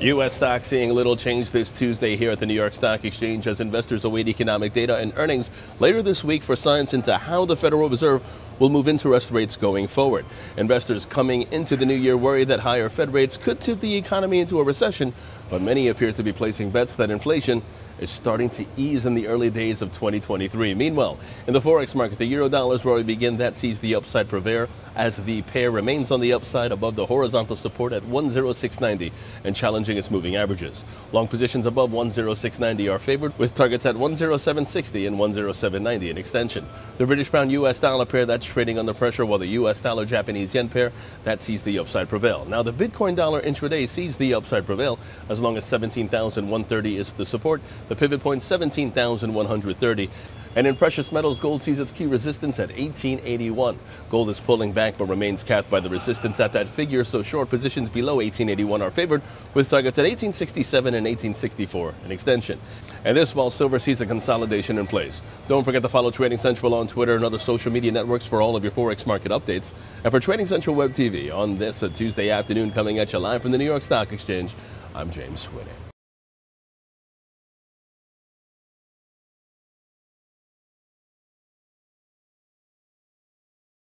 U.S. stocks seeing little change this Tuesday here at the New York Stock Exchange as investors await economic data and earnings later this week for signs into how the Federal Reserve will move interest rates going forward. Investors coming into the new year worry that higher Fed rates could tip the economy into a recession, but many appear to be placing bets that inflation is starting to ease in the early days of 2023. Meanwhile, in the forex market, the euro dollar is where we begin. That sees the upside prevail as the pair remains on the upside above the horizontal support at 10690 and challenging its moving averages. Long positions above 10690 are favored with targets at 10760 and 10790 in extension. The British pound US dollar pair that's trading under pressure while the US dollar Japanese yen pair that sees the upside prevail. Now the Bitcoin dollar intraday sees the upside prevail as long as 17,130 is the support. The pivot point 17,130. And in precious metals, gold sees its key resistance at 1881. Gold is pulling back but remains capped by the resistance at that figure, so short positions below 1881 are favored with targets at 1867 and 1864 an extension. And this while silver sees a consolidation in place. Don't forget to follow Trading Central on Twitter and other social media networks for all of your Forex market updates. And for Trading Central Web TV on this Tuesday afternoon coming at you live from the New York Stock Exchange, I'm James Swinney.